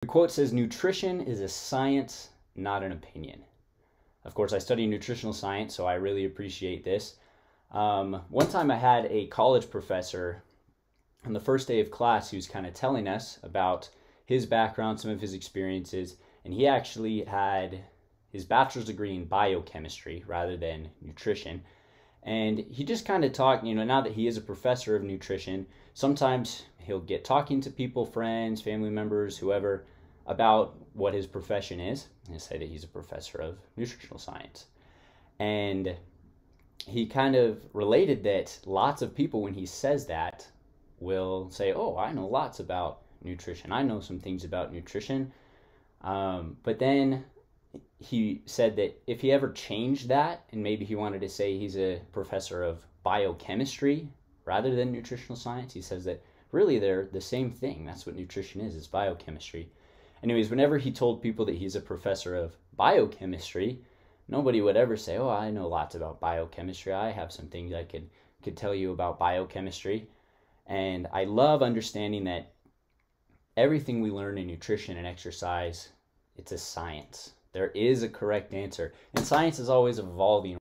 The quote says Nutrition is a science, not an opinion. Of course, I study nutritional science, so I really appreciate this. Um, one time I had a college professor on the first day of class who was kind of telling us about his background, some of his experiences, and he actually had his bachelor's degree in biochemistry rather than nutrition. And he just kind of talked, you know, now that he is a professor of nutrition, sometimes he'll get talking to people, friends, family members, whoever, about what his profession is and say that he's a professor of nutritional science. And he kind of related that lots of people, when he says that, will say, Oh, I know lots about nutrition. I know some things about nutrition. Um, but then he said that if he ever changed that and maybe he wanted to say he's a professor of biochemistry rather than nutritional science, he says that really they're the same thing. That's what nutrition is, it's biochemistry. Anyways, whenever he told people that he's a professor of biochemistry, nobody would ever say, "Oh, I know lots about biochemistry. I have some things I could could tell you about biochemistry." And I love understanding that everything we learn in nutrition and exercise, it's a science. There is a correct answer. And science is always evolving.